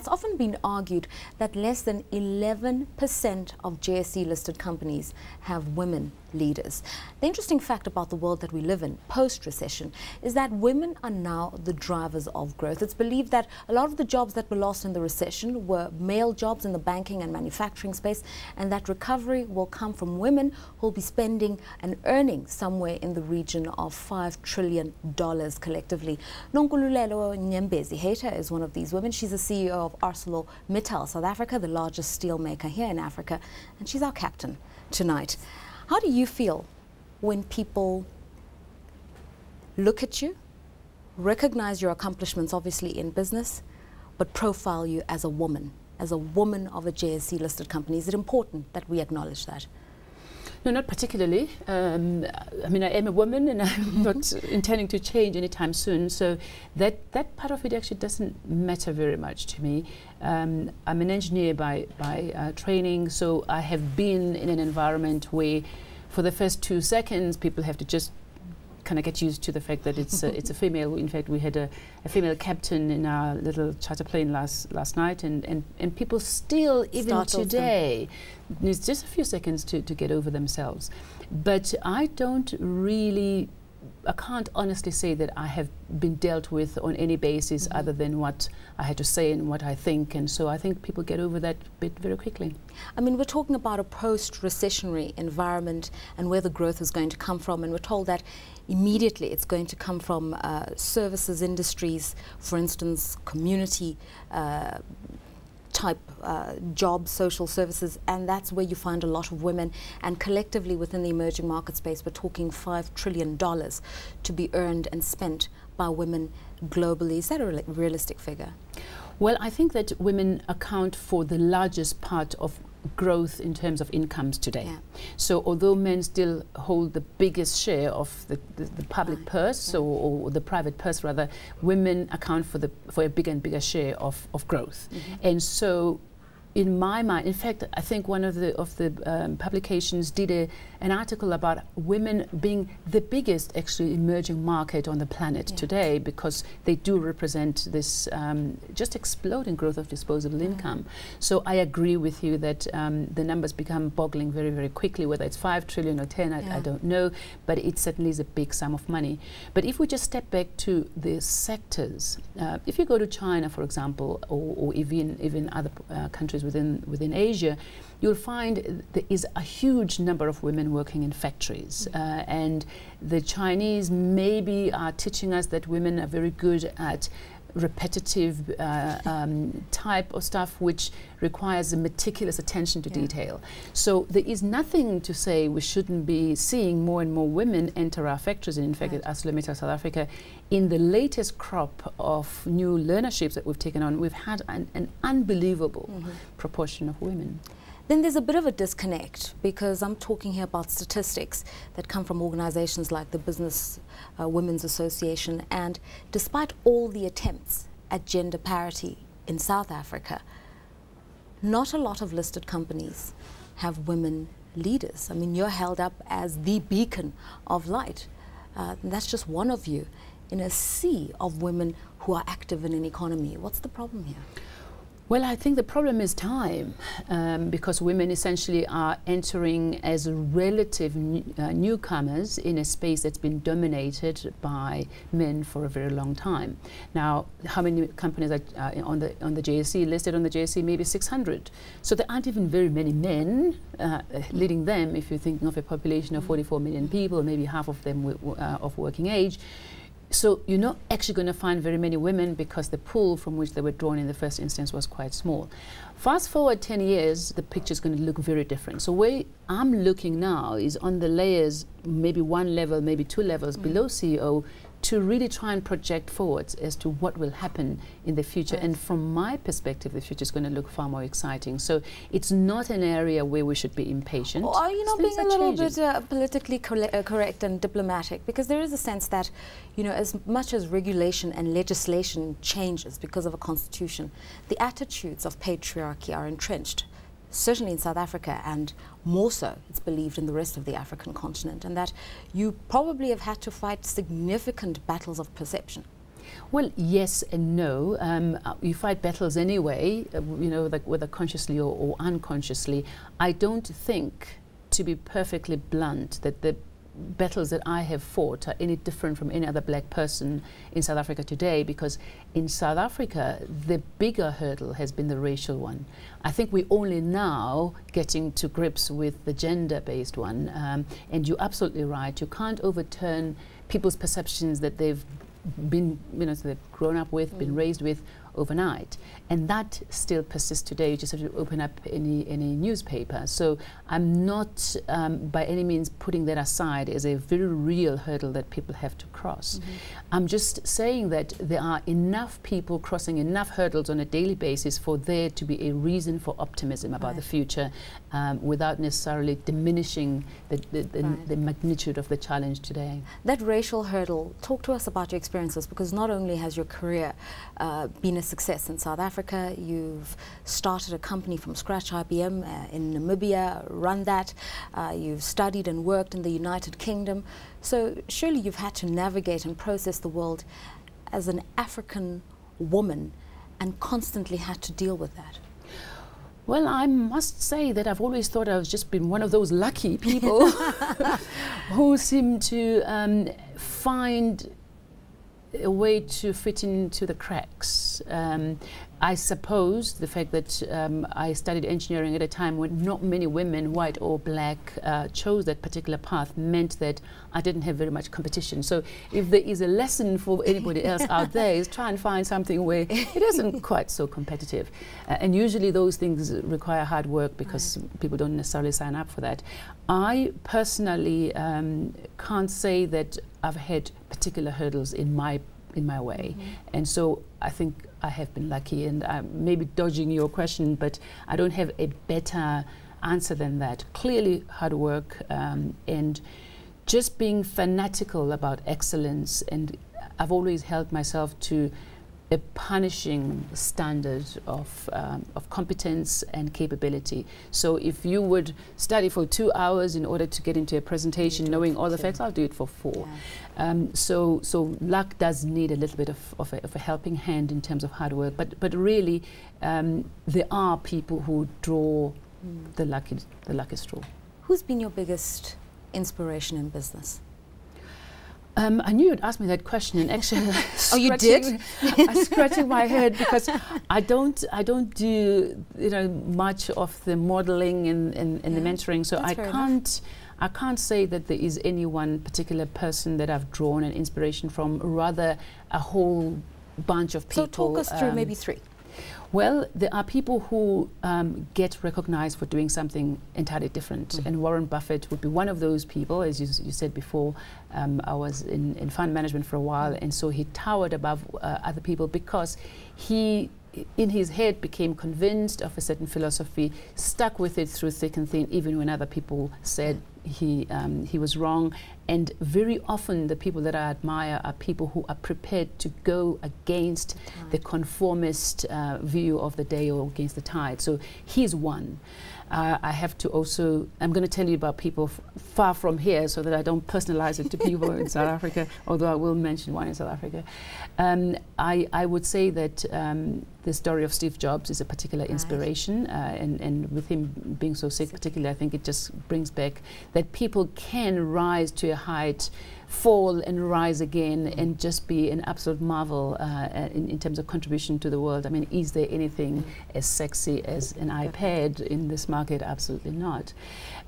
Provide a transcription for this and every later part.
It's often been argued that less than 11% of JSE listed companies have women leaders. The interesting fact about the world that we live in post recession is that women are now the drivers of growth. It's believed that a lot of the jobs that were lost in the recession were male jobs in the banking and manufacturing space, and that recovery will come from women who will be spending and earning somewhere in the region of $5 trillion collectively. Nonkululeko Nyembezi Heita is one of these women. She's the CEO of ArcelorMittal South Africa, the largest steel maker here in Africa, and she's our captain tonight. How do you feel when people look at you, recognize your accomplishments, obviously in business, but profile you as a woman, as a woman of a JSE listed company? Is it important that we acknowledge that? No, not particularly. Um, I mean, I am a woman and I'm not intending to change anytime soon. So that, that part of it actually doesn't matter very much to me. Um, I'm an engineer by, by uh, training, so I have been in an environment where for the first two seconds people have to just kind of get used to the fact that it's a, it's a female. In fact, we had a, a, female captain in our little charter plane last last night, and, and, and people still, even Startled today, needs just a few seconds to, to get over themselves. But I don't really I can't honestly say that I have been dealt with on any basis mm -hmm. other than what I had to say and what I think. And so I think people get over that bit very quickly. I mean, we're talking about a post-recessionary environment and where the growth is going to come from. And we're told that immediately it's going to come from uh, services industries, for instance, community uh, type uh, jobs, social services, and that's where you find a lot of women. And collectively within the emerging market space, we're talking $5 trillion to be earned and spent by women globally. Is that a re realistic figure? Well, I think that women account for the largest part of growth in terms of incomes today. Yeah. So although men still hold the biggest share of the, the, the public right. purse yeah. or, or, the private purse rather, women account for the for a bigger and bigger share of, of growth. Mm -hmm. And so in my mind, in fact, I think one of the of the um, publications did a, an article about women being the biggest actually emerging market on the planet yeah. today because they do represent this um, just exploding growth of disposable income. So I agree with you that um, the numbers become boggling very very quickly. Whether it's five trillion or ten, I, yeah. I, don't know, but it certainly is a big sum of money. But if we just step back to the sectors, uh, if you go to China, for example, or, or even even other uh, countries countries within, within Asia, you'll find there is a huge number of women working in factories. Mm. Uh, and the Chinese maybe are teaching us that women are very good at repetitive uh, um, type of stuff which requires a meticulous attention to yeah. detail. So there is nothing to say we shouldn't be seeing more and more women enter our factories. And in fact, right. at ArcelorMittal South Africa, in the latest crop of new learnerships that we've taken on, we've had an, an unbelievable mm -hmm. proportion of women then there's a bit of a disconnect because I'm talking here about statistics that come from organizations like the Business uh, Women's Association and despite all the attempts at gender parity in South Africa, not a lot of listed companies have women leaders. I mean, you're held up as the beacon of light. Uh, that's just one of you in a sea of women who are active in an economy. What's the problem here? Well, I think the problem is time um, because women essentially are entering as relative uh, newcomers in a space that's been dominated by men for a very long time. Now, how many companies are uh, on the on the JSE listed on the JSE? Maybe 600. So there aren't even very many men uh, leading them. If you're thinking of a population of 44 million people, maybe half of them uh, of working age. So you're not actually going to find very many women because the pool from which they were drawn in the first instance was quite small. Fast forward 10 years, the picture is going to look very different. So where I'm looking now is on the layers, maybe one level, maybe two levels mm. below CEO, to really try and project forwards as to what will happen in the future. And from my perspective, the future is going to look far more exciting. So it's not an area where we should be impatient. Well, are you not being a little bit uh, politically uh, correct and diplomatic? Because there is a sense that, you know, as much as regulation and legislation changes because of a constitution, the attitudes of patriarchy are entrenched certainly in South Africa and more so, it's believed in the rest of the African continent, and that you probably have had to fight significant battles of perception. Well, yes and no. Um, uh, you fight battles anyway, uh, you know, whether consciously or, or unconsciously. I don't think, to be perfectly blunt, that the battles that I have fought are any different from any other black person in South Africa today because in South Africa the bigger hurdle has been the racial one. I think we're only now getting to grips with the gender-based one um, and you're absolutely right. You can't overturn people's perceptions that they've been, you know, so they've grown up with, mm. been raised with overnight. And that still persists today. You just have to open up any, any newspaper. So I'm not um, by any means putting that aside as a very real hurdle that people have to cross. Mm -hmm. I'm just saying that there are enough people crossing enough hurdles on a daily basis for there to be a reason for optimism about right. the future um, without necessarily diminishing the, the, the, right. the, magnitude of the challenge today. That racial hurdle, talk to us about your experiences because not only has your career uh, been a success in South Africa. You've started a company from scratch, IBM, uh, in Namibia, run that. Uh, you've studied and worked in the United Kingdom. So surely you've had to navigate and process the world as an African woman and constantly had to deal with that. Well, I must say that I've always thought I've just been one of those lucky people who seem to um, find a way to fit into the cracks. Um, I suppose the fact that um, I studied engineering at a time when not many women, white or black, uh, chose that particular path meant that I didn't have very much competition. So if there is a lesson for anybody else out there is try and find something where it isn't quite so competitive. Uh, and usually those things require hard work because right. people don't necessarily sign up for that. I personally um, can't say that I've had particular hurdles in my in my way. Mm -hmm. And so I think I have been lucky and I'm maybe dodging your question, but I don't have a better answer than that. Clearly hard work um, and just being fanatical about excellence and I've always held myself to a punishing standard of, um, of competence and capability. So if you would study for two hours in order to get into a presentation knowing all the facts, I'll do it for four. Yeah. Um, so, so luck does need a little bit of, of, a, of, a, helping hand in terms of hard work, but, but really um, there are people who draw mm. the, lucky, the lucky straw. Who's been your biggest inspiration in business? Um, I knew you'd ask me that question, and actually, oh, you did? I'm scratching my head because I don't, I don't do, you know, much of the modeling and, and, and yeah. the mentoring, so That's I can't. I can't say that there is any one particular person that I've drawn an inspiration from, rather a whole bunch of people. So talk us through um, maybe three. Well, there are people who um, get recognized for doing something entirely different. Mm. And Warren Buffett would be one of those people. As you, you said before, um, I was in, in, fund management for a while, and so he towered above uh, other people because he in his head became convinced of a certain philosophy, stuck with it through thick and thin, even when other people said he, um, he was wrong. And very often the people that I admire are people who are prepared to go against the, the conformist uh, view of the day or against the tide. So he's one. Uh, I have to also, I'm going to tell you about people far from here so that I don't personalize it to people in South Africa, although I will mention one in South Africa. Um, I, I would say that um, the story of Steve Jobs is a particular right. inspiration, uh, and, and with him being so sick, particularly, I think it just brings back that people can rise to a height fall and rise again and just be an absolute marvel uh, in, in, terms of contribution to the world. I mean, is there anything as sexy as an iPad in this market? Absolutely not.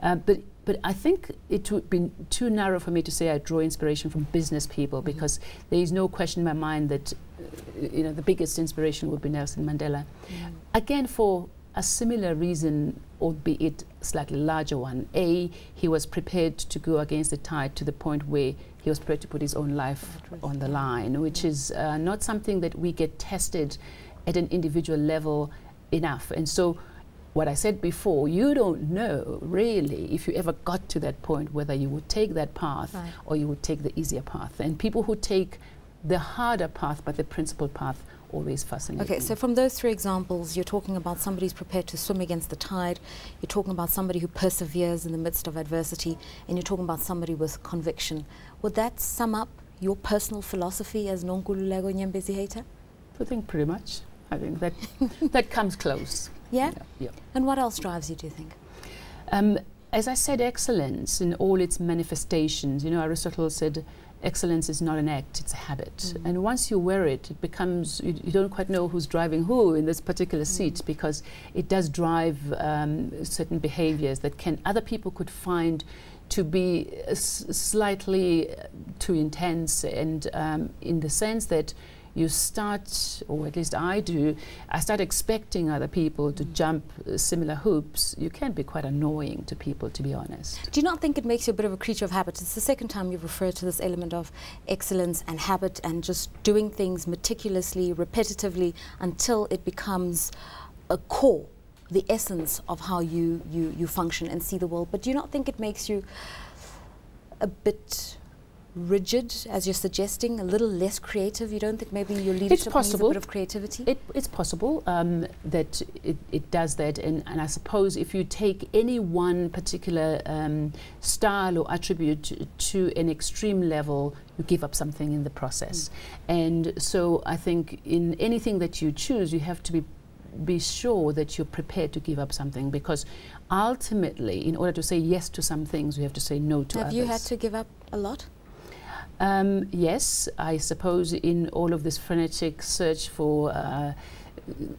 Uh, but but I think it would be too narrow for me to say I draw inspiration from business people mm -hmm. because there is no question in my mind that uh, you know the biggest inspiration would be Nelson Mandela. Mm -hmm. Again, for a similar reason, albeit slightly larger one. A, he was prepared to go against the tide to the point where he was prepared to put his own life on the line, which is uh, not something that we get tested at an individual level enough. And so, what I said before, you don't know really if you ever got to that point whether you would take that path right. or you would take the easier path. And people who take the harder path but the principled path always fascinating. Okay, so from those three examples, you're talking about somebody who's prepared to swim against the tide, you're talking about somebody who perseveres in the midst of adversity, and you're talking about somebody with conviction. Would that sum up your personal philosophy as Nonkululeko Nyembezi Heita? I think pretty much. I think that that comes close. Yeah? yeah? yeah. And what else drives you, do you think? Um, as I said, excellence in all its manifestations. You know, Aristotle said excellence is not an act, it's a habit. Mm. And once you wear it, it becomes, you, you, don't quite know who's driving who in this particular mm. seat because it does drive um, certain behaviors that can other people could find to be slightly uh, too intense and um, in the sense that you start, or at least I do, I start expecting other people to mm. jump uh, similar hoops. You can be quite annoying to people, to be honest. Do you not think it makes you a bit of a creature of habit? It's the second time you've referred to this element of excellence and habit and just doing things meticulously, repetitively, until it becomes a core, the essence of how you, you, you function and see the world. But do you not think it makes you a bit rigid, as you're suggesting, a little less creative? You don't think maybe your leadership needs a bit of creativity? It, it's possible um, that it, it, does that, and, and, I suppose if you take any one particular um, style or attribute to an extreme level, you give up something in the process. Mm. And so I think in anything that you choose, you have to be be sure that you're prepared to give up something because ultimately in order to say yes to some things you have to say no to have others. you had to give up a lot um, yes, I suppose in all of this frenetic search for uh,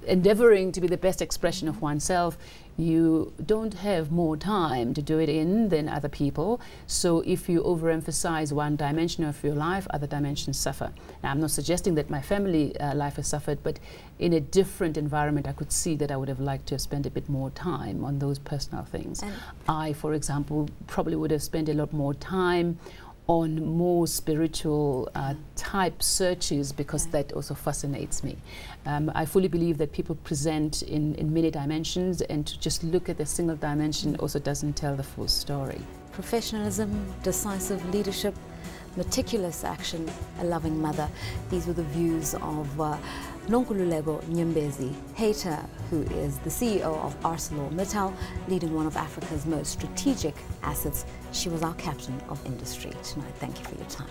endeavoring to be the best expression of oneself, you don't have more time to do it in than other people. So if you overemphasize one dimension of your life, other dimensions suffer. Now, I'm not suggesting that my family uh, life has suffered, but in a different environment, I could see that I would have liked to have spent a bit more time on those personal things. And I, for example, probably would have spent a lot more time on more spiritual uh, type searches because that also fascinates me. Um, I fully believe that people present in, in many dimensions and to just look at a single dimension also doesn't tell the full story. Professionalism, decisive leadership, meticulous action, a loving mother. These were the views of uh, Nonkululeko Nyembezi Heita, who is the CEO of ArcelorMittal, leading one of Africa's most strategic assets. She was our captain of industry tonight. Thank you for your time.